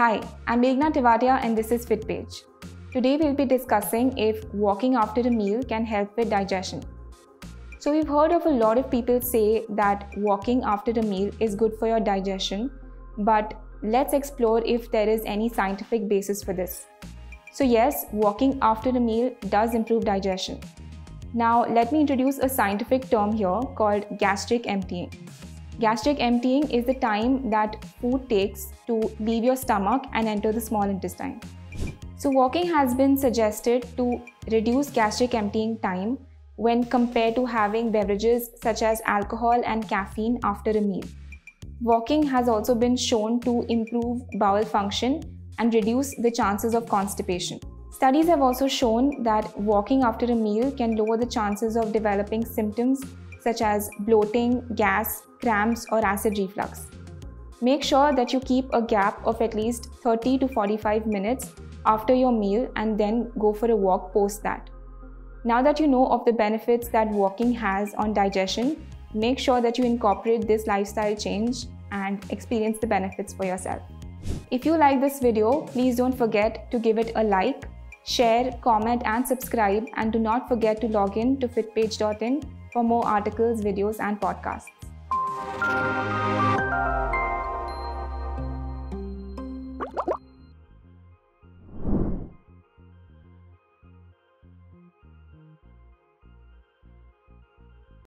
Hi, I'm Meghna Tewatia and this is FitPage. Today we'll be discussing if walking after a meal can help with digestion. So we've heard of a lot of people say that walking after a meal is good for your digestion, but let's explore if there is any scientific basis for this. So yes, walking after a meal does improve digestion. Now let me introduce a scientific term here called gastric emptying. Gastric emptying is the time that food takes to leave your stomach and enter the small intestine. So walking has been suggested to reduce gastric emptying time when compared to having beverages such as alcohol and caffeine after a meal. Walking has also been shown to improve bowel function and reduce the chances of constipation. Studies have also shown that walking after a meal can lower the chances of developing symptoms such as bloating, gas, cramps, or acid reflux. Make sure that you keep a gap of at least 30 to 45 minutes after your meal and then go for a walk post that. Now that you know of the benefits that walking has on digestion, make sure that you incorporate this lifestyle change and experience the benefits for yourself. If you like this video, please don't forget to give it a like, share, comment and subscribe and do not forget to log in to fitpage.in for more articles, videos and podcasts.